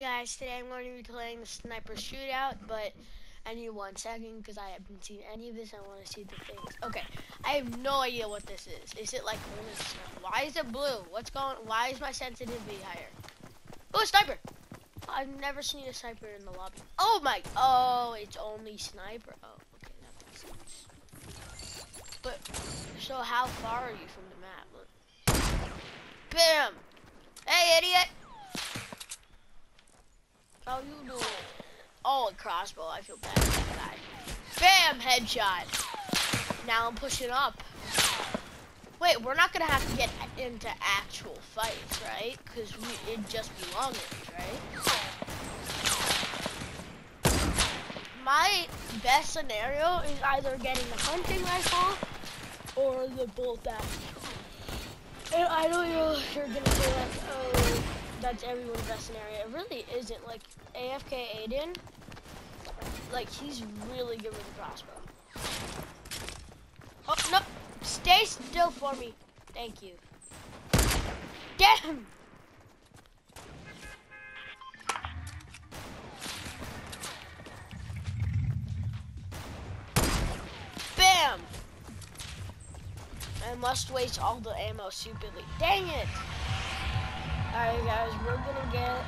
guys, today I'm going to be playing the sniper shootout, but I need one second because I haven't seen any of this. I want to see the things. Okay, I have no idea what this is. Is it like, why is it blue? What's going, why is my sensitivity higher? Oh, sniper! I've never seen a sniper in the lobby. Oh my, oh, it's only sniper. Oh, okay, that makes sense. But, so how far are you from the map? Bam! Hey, idiot! How you doing? Oh, crossbow. I feel bad for that guy. Bam! Headshot. Now I'm pushing up. Wait, we're not gonna have to get into actual fights, right? Because it'd just belongs, right? My best scenario is either getting the hunting rifle or the bolt action. And I don't know you're, you're gonna say like, oh, that's everyone's best scenario. It really isn't. Like, AFK Aiden, like, he's really good with the crossbow. Oh, no. Stay still for me. Thank you. Damn! Bam! I must waste all the ammo stupidly. Dang it! Alright guys, we're gonna get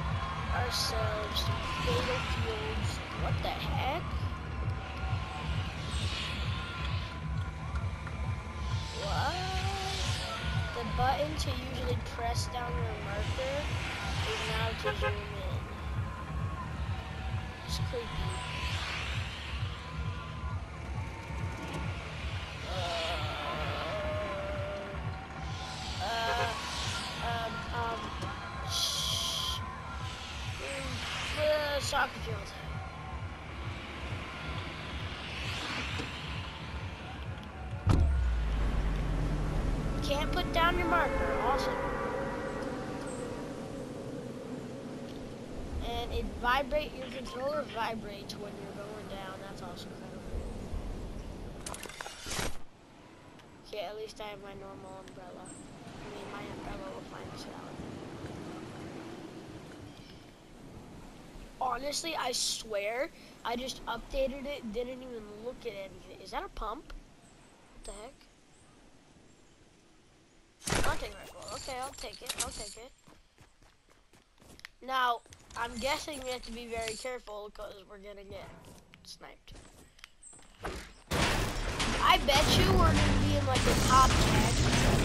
ourselves fatal fields. What the heck? What? The button to usually press down your marker is now to zoom in. It's creepy. Soccer field. Can't put down your marker. Awesome. And it vibrate. Your controller vibrates when you're going down. That's also kind of weird. Okay, at least I have my normal umbrella. I mean, my umbrella will find us out. Honestly, I swear, I just updated it, didn't even look at anything. Is that a pump? What the heck? Hunting rifle. Okay, I'll take it. I'll take it. Now, I'm guessing we have to be very careful because we're gonna get sniped. I bet you we're gonna be in like the top 10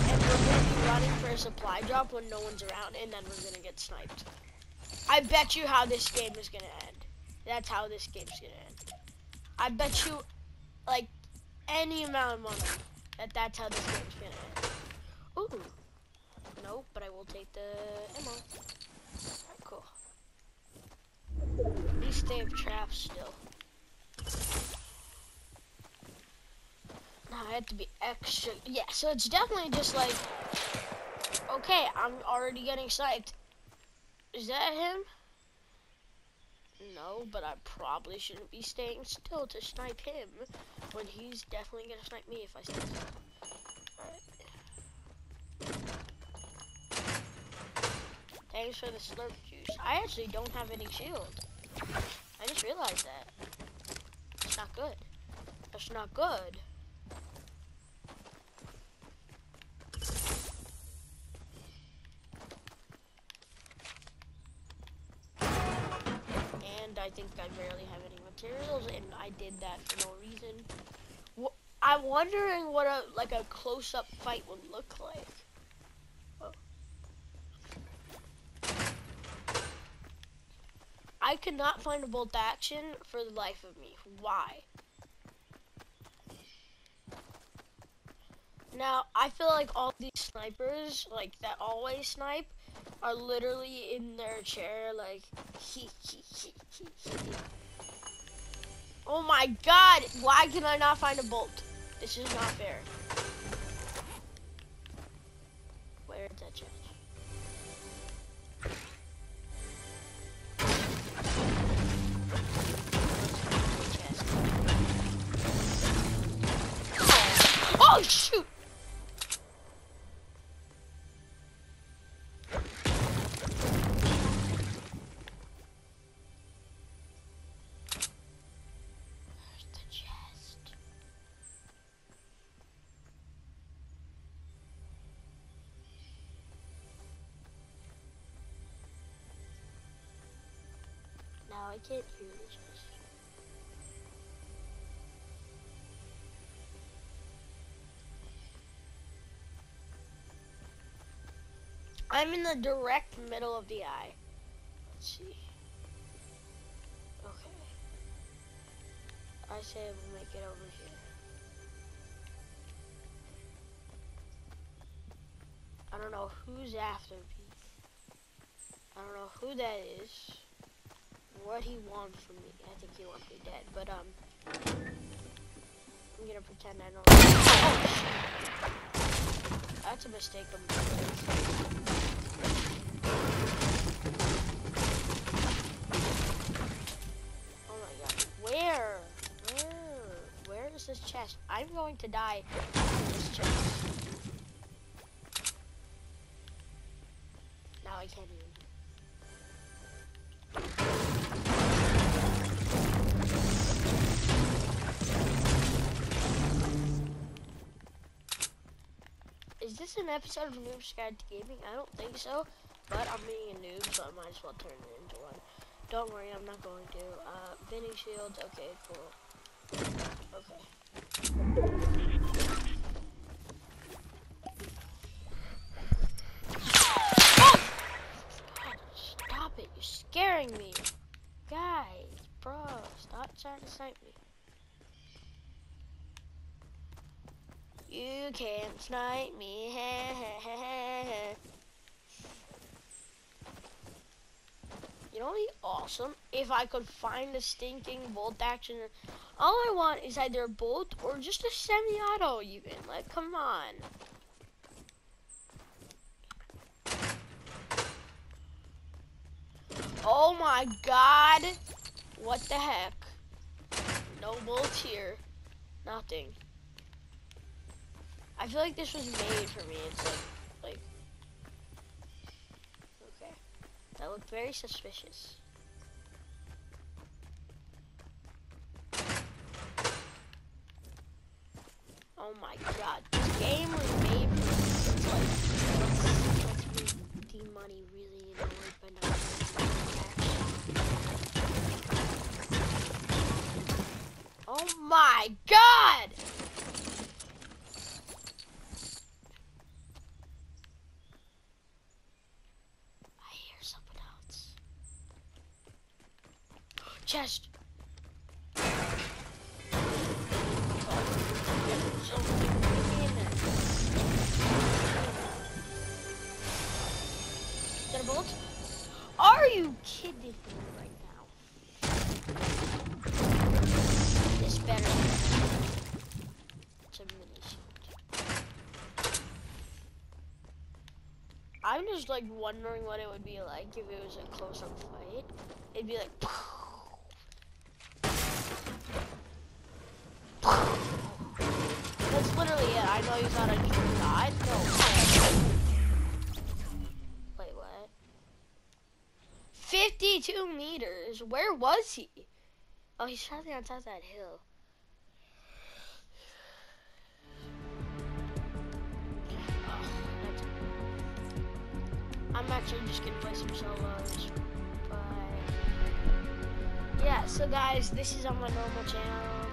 and we're gonna be running for a supply drop when no one's around and then we're gonna get sniped. I bet you how this game is gonna end. That's how this game's gonna end. I bet you, like, any amount of money that that's how this game's gonna end. Ooh. No, but I will take the ammo. Cool. At least they have traps still. Now I have to be extra. Yeah, so it's definitely just like, okay, I'm already getting psyched. Is that him? No, but I probably shouldn't be staying still to snipe him when he's definitely gonna snipe me if I stay still. Thanks for the slurp juice. I actually don't have any shield. I just realized that. It's not good. That's not good. I think I barely have any materials, and I did that for no reason. I'm wondering what a like a close-up fight would look like. I could not find a bolt action for the life of me. Why? Now, I feel like all these snipers, like that always snipe, are literally in their chair like Oh my god, why can I not find a bolt? This is not fair. Where is that chest? Oh shoot! I can't hear chest. I'm in the direct middle of the eye. Let's see. Okay. I say we'll make it over here. I don't know who's after me. I don't know who that is. What he wants from me. I think he wants me dead. But, um... I'm gonna pretend I don't... Oh, That's a mistake. Oh my god. Where? Where? Where is this chest? I'm going to die in this chest. This an episode of Noob's Guide to Gaming? I don't think so, but I'm being a noob, so I might as well turn it into one. Don't worry, I'm not going to. Uh, mini shields, okay, cool. Okay. God, stop it, you're scaring me. Guys, bro, stop trying to snipe me. You can't snipe me. you know, what'd be awesome if I could find a stinking bolt action. All I want is either a bolt or just a semi-auto. Even like, come on. Oh my God! What the heck? No bolt here. Nothing. I feel like this was made for me. It's like, like, okay. That looked very suspicious. Oh my god, this game was made for me. Like, let's, let's make the money really annoyed by not Oh my god! Chest. Are you kidding me right now? This better. It's a mini shield. I'm just like wondering what it would be like if it was a close-up fight. It'd be like. That's literally it. I know thought I just died. No. Wait, what? 52 meters. Where was he? Oh, he's probably on top of that hill. I'm actually just gonna play some solos. But yeah, so guys, this is on my normal channel.